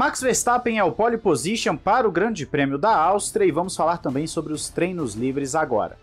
Max Verstappen é o pole position para o Grande Prêmio da Áustria e vamos falar também sobre os treinos livres agora.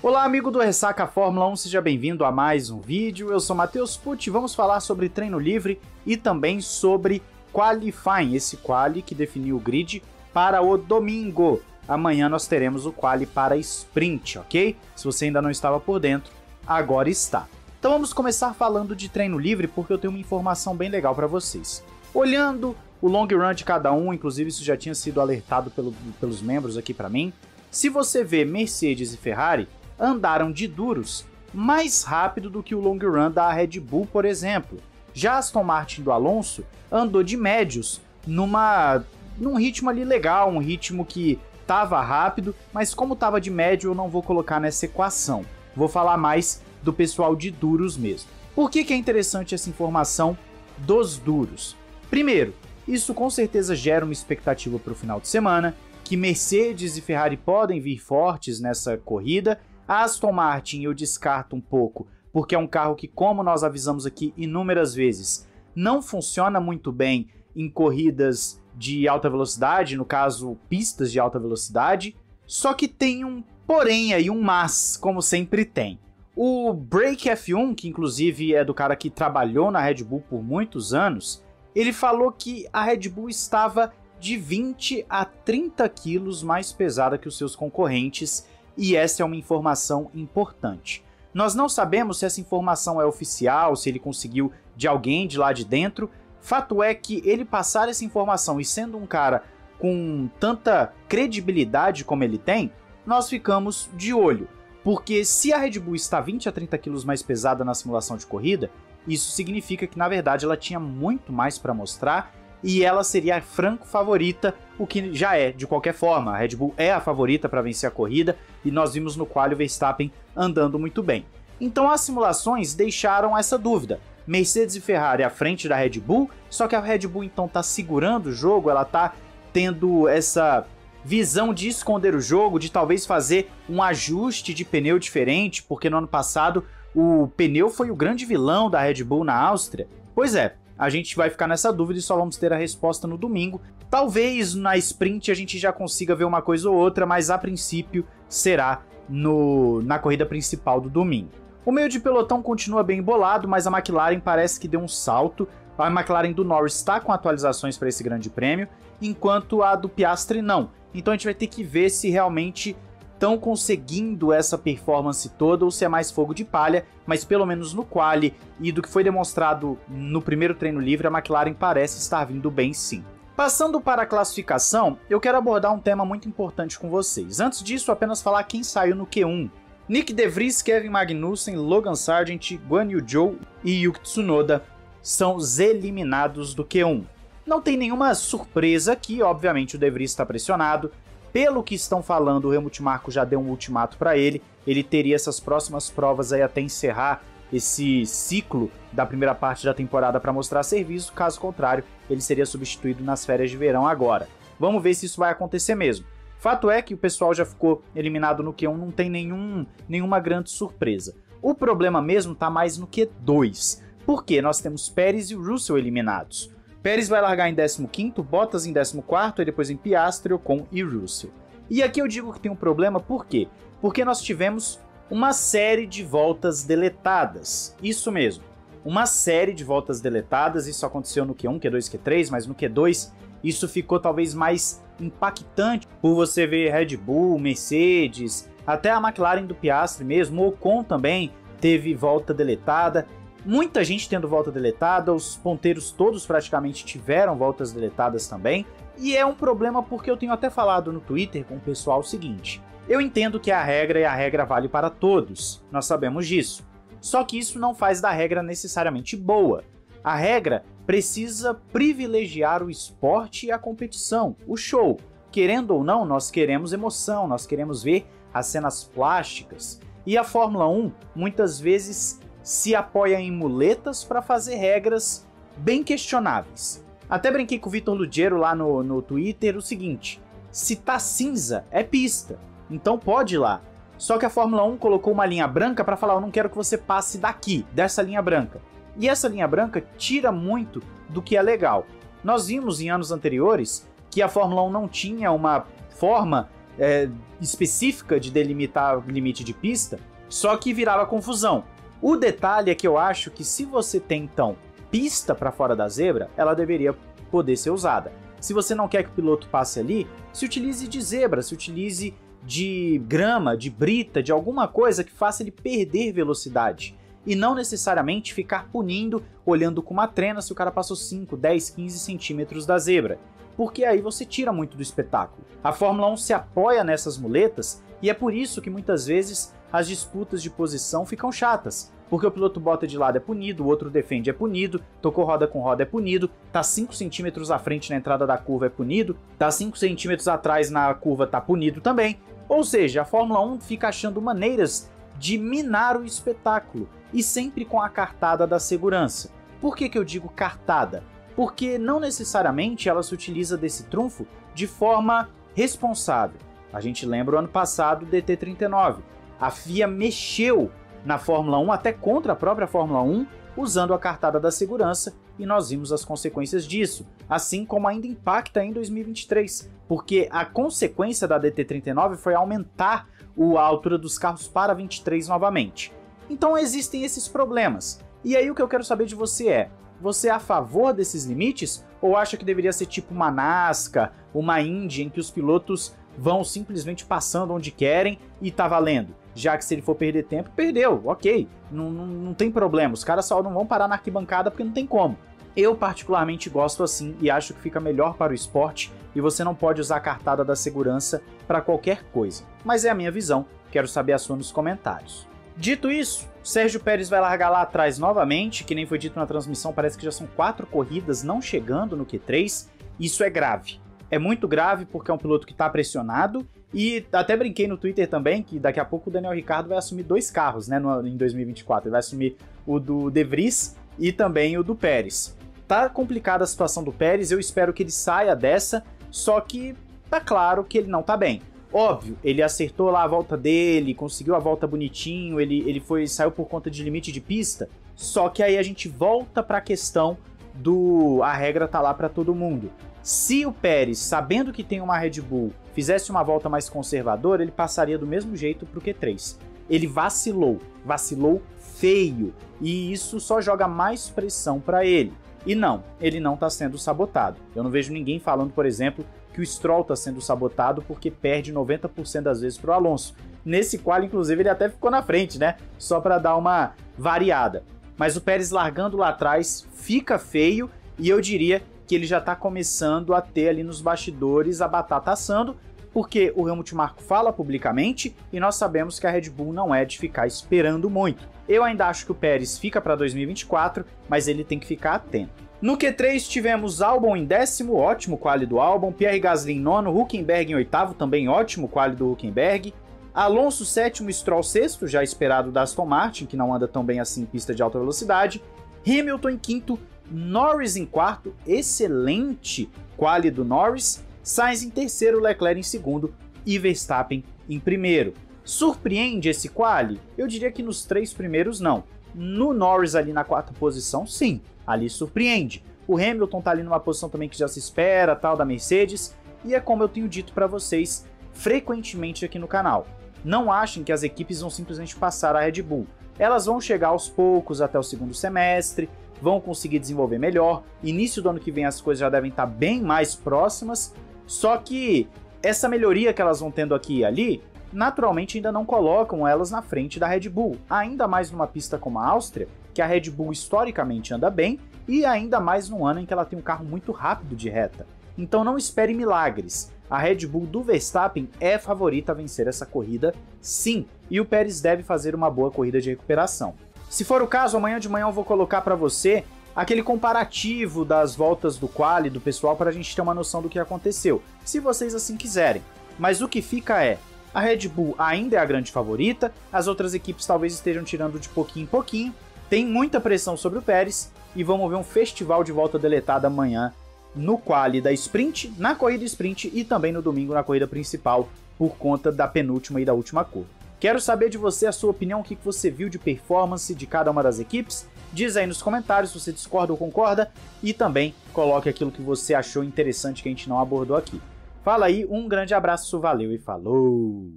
Olá, amigo do Ressaca Fórmula 1, seja bem-vindo a mais um vídeo. Eu sou Matheus Pucci e vamos falar sobre treino livre e também sobre qualifying, esse quali que definiu o grid para o domingo. Amanhã nós teremos o quali para sprint, ok? Se você ainda não estava por dentro, agora está. Então vamos começar falando de treino livre porque eu tenho uma informação bem legal para vocês. Olhando o long run de cada um, inclusive isso já tinha sido alertado pelo, pelos membros aqui para mim. Se você vê Mercedes e Ferrari, andaram de duros mais rápido do que o long run da Red Bull, por exemplo. Já Aston Martin do Alonso andou de médios numa num ritmo ali legal, um ritmo que tava rápido, mas como tava de médio eu não vou colocar nessa equação. Vou falar mais do pessoal de duros mesmo. Por que, que é interessante essa informação dos duros? Primeiro, isso com certeza gera uma expectativa para o final de semana, que Mercedes e Ferrari podem vir fortes nessa corrida a Aston Martin eu descarto um pouco, porque é um carro que, como nós avisamos aqui inúmeras vezes, não funciona muito bem em corridas de alta velocidade, no caso, pistas de alta velocidade. Só que tem um porém aí, um mas, como sempre tem. O Break F1, que inclusive é do cara que trabalhou na Red Bull por muitos anos, ele falou que a Red Bull estava de 20 a 30 quilos mais pesada que os seus concorrentes e essa é uma informação importante. Nós não sabemos se essa informação é oficial, se ele conseguiu de alguém de lá de dentro. Fato é que ele passar essa informação e sendo um cara com tanta credibilidade como ele tem, nós ficamos de olho. Porque se a Red Bull está 20 a 30 quilos mais pesada na simulação de corrida, isso significa que na verdade ela tinha muito mais para mostrar e ela seria a franco favorita, o que já é de qualquer forma. A Red Bull é a favorita para vencer a corrida e nós vimos no qual o Verstappen andando muito bem. Então as simulações deixaram essa dúvida. Mercedes e Ferrari à frente da Red Bull, só que a Red Bull então está segurando o jogo, ela está tendo essa visão de esconder o jogo, de talvez fazer um ajuste de pneu diferente, porque no ano passado o pneu foi o grande vilão da Red Bull na Áustria. Pois é, a gente vai ficar nessa dúvida e só vamos ter a resposta no domingo. Talvez na sprint a gente já consiga ver uma coisa ou outra, mas a princípio será no, na corrida principal do domingo. O meio de pelotão continua bem embolado, mas a McLaren parece que deu um salto. A McLaren do Norris está com atualizações para esse grande prêmio, enquanto a do Piastri não. Então a gente vai ter que ver se realmente estão conseguindo essa performance toda ou se é mais fogo de palha, mas pelo menos no quali e do que foi demonstrado no primeiro treino livre, a McLaren parece estar vindo bem sim. Passando para a classificação, eu quero abordar um tema muito importante com vocês. Antes disso, apenas falar quem saiu no Q1. Nick DeVries, Kevin Magnussen, Logan Sargent, Guan Yu Zhou e Yuki Tsunoda são os eliminados do Q1. Não tem nenhuma surpresa aqui, obviamente o DeVries está pressionado, pelo que estão falando, o Helmut Marko já deu um ultimato para ele. Ele teria essas próximas provas aí até encerrar esse ciclo da primeira parte da temporada para mostrar serviço, caso contrário, ele seria substituído nas férias de verão agora. Vamos ver se isso vai acontecer mesmo. Fato é que o pessoal já ficou eliminado no Q1, não tem nenhum, nenhuma grande surpresa. O problema mesmo tá mais no Q2, porque nós temos Pérez e Russell eliminados. Pérez vai largar em 15º, Bottas em 14º e depois em Piastri, Ocon e Russell. E aqui eu digo que tem um problema, por quê? Porque nós tivemos uma série de voltas deletadas. Isso mesmo, uma série de voltas deletadas, isso aconteceu no Q1, Q2, Q3, mas no Q2 isso ficou talvez mais impactante por você ver Red Bull, Mercedes, até a McLaren do Piastri mesmo, Ocon também teve volta deletada. Muita gente tendo volta deletada, os ponteiros todos praticamente tiveram voltas deletadas também. E é um problema porque eu tenho até falado no Twitter com o pessoal o seguinte: eu entendo que é a regra e a regra vale para todos, nós sabemos disso. Só que isso não faz da regra necessariamente boa. A regra precisa privilegiar o esporte e a competição, o show. Querendo ou não, nós queremos emoção, nós queremos ver as cenas plásticas. E a Fórmula 1 muitas vezes se apoia em muletas para fazer regras bem questionáveis. Até brinquei com o Vitor Ludiero lá no, no Twitter o seguinte: se tá cinza, é pista, então pode ir lá. Só que a Fórmula 1 colocou uma linha branca para falar: eu não quero que você passe daqui, dessa linha branca. E essa linha branca tira muito do que é legal. Nós vimos em anos anteriores que a Fórmula 1 não tinha uma forma é, específica de delimitar o limite de pista, só que virava confusão. O detalhe é que eu acho que se você tem então pista para fora da zebra, ela deveria poder ser usada. Se você não quer que o piloto passe ali, se utilize de zebra, se utilize de grama, de brita, de alguma coisa que faça ele perder velocidade. E não necessariamente ficar punindo, olhando com uma trena se o cara passou 5, 10, 15 centímetros da zebra. Porque aí você tira muito do espetáculo. A Fórmula 1 se apoia nessas muletas e é por isso que muitas vezes as disputas de posição ficam chatas. Porque o piloto bota de lado é punido, o outro defende é punido, tocou roda com roda é punido, tá 5 centímetros à frente na entrada da curva é punido, tá 5 centímetros atrás na curva tá punido também. Ou seja, a Fórmula 1 fica achando maneiras de minar o espetáculo e sempre com a cartada da segurança. Por que, que eu digo cartada? Porque não necessariamente ela se utiliza desse trunfo de forma responsável. A gente lembra o ano passado o DT39. A FIA mexeu na Fórmula 1, até contra a própria Fórmula 1, usando a cartada da segurança, e nós vimos as consequências disso, assim como ainda impacta em 2023, porque a consequência da DT39 foi aumentar a altura dos carros para 23 novamente. Então existem esses problemas. E aí o que eu quero saber de você é: você é a favor desses limites ou acha que deveria ser tipo uma NASCAR, uma Indy em que os pilotos vão simplesmente passando onde querem e tá valendo? Já que se ele for perder tempo, perdeu, ok, não, não, não tem problema. Os caras só não vão parar na arquibancada porque não tem como. Eu particularmente gosto assim e acho que fica melhor para o esporte e você não pode usar a cartada da segurança para qualquer coisa. Mas é a minha visão, quero saber a sua nos comentários. Dito isso, Sérgio Pérez vai largar lá atrás novamente, que nem foi dito na transmissão, parece que já são quatro corridas não chegando no Q3. Isso é grave. É muito grave porque é um piloto que está pressionado e até brinquei no Twitter também que daqui a pouco o Daniel Ricardo vai assumir dois carros, né, no, em 2024. Ele vai assumir o do De Vries e também o do Pérez. Tá complicada a situação do Pérez, eu espero que ele saia dessa, só que tá claro que ele não tá bem. Óbvio, ele acertou lá a volta dele, conseguiu a volta bonitinho, ele, ele foi saiu por conta de limite de pista. Só que aí a gente volta para a questão do a regra tá lá para todo mundo. Se o Pérez, sabendo que tem uma Red Bull, fizesse uma volta mais conservadora, ele passaria do mesmo jeito pro Q3. Ele vacilou, vacilou feio, e isso só joga mais pressão para ele. E não, ele não está sendo sabotado. Eu não vejo ninguém falando, por exemplo, que o Stroll está sendo sabotado porque perde 90% das vezes para o Alonso. Nesse qual, inclusive, ele até ficou na frente, né? Só para dar uma variada. Mas o Pérez largando lá atrás fica feio e eu diria que ele já está começando a ter ali nos bastidores a batata assando, porque o Helmut Marko fala publicamente e nós sabemos que a Red Bull não é de ficar esperando muito. Eu ainda acho que o Pérez fica para 2024, mas ele tem que ficar atento. No Q3 tivemos Albon em décimo, ótimo quali do Albon, Pierre Gasly em nono, Huckenberg em oitavo, também ótimo quali do Huckenberg, Alonso sétimo, Stroll sexto, já esperado da Aston Martin, que não anda tão bem assim em pista de alta velocidade, Hamilton em quinto, Norris em quarto, excelente quali do Norris, Sainz em terceiro, Leclerc em segundo e Verstappen em primeiro. Surpreende esse quali? Eu diria que nos três primeiros não. No Norris ali na quarta posição, sim ali surpreende. O Hamilton tá ali numa posição também que já se espera, tal, da Mercedes, e é como eu tenho dito para vocês frequentemente aqui no canal. Não achem que as equipes vão simplesmente passar a Red Bull. Elas vão chegar aos poucos até o segundo semestre, vão conseguir desenvolver melhor. Início do ano que vem as coisas já devem estar bem mais próximas. Só que essa melhoria que elas vão tendo aqui e ali, naturalmente ainda não colocam elas na frente da Red Bull. Ainda mais numa pista como a Áustria, que a Red Bull historicamente anda bem e ainda mais num ano em que ela tem um carro muito rápido de reta. Então não espere milagres. A Red Bull do Verstappen é favorita a vencer essa corrida, sim, e o Pérez deve fazer uma boa corrida de recuperação. Se for o caso, amanhã de manhã eu vou colocar para você aquele comparativo das voltas do quali do pessoal para a gente ter uma noção do que aconteceu, se vocês assim quiserem. Mas o que fica é, a Red Bull ainda é a grande favorita, as outras equipes talvez estejam tirando de pouquinho em pouquinho, tem muita pressão sobre o Pérez e vamos ver um festival de volta deletada amanhã no quali da sprint, na corrida sprint e também no domingo na corrida principal por conta da penúltima e da última curva. Quero saber de você a sua opinião, o que você viu de performance de cada uma das equipes. Diz aí nos comentários se você discorda ou concorda e também coloque aquilo que você achou interessante que a gente não abordou aqui. Fala aí, um grande abraço, valeu e falou!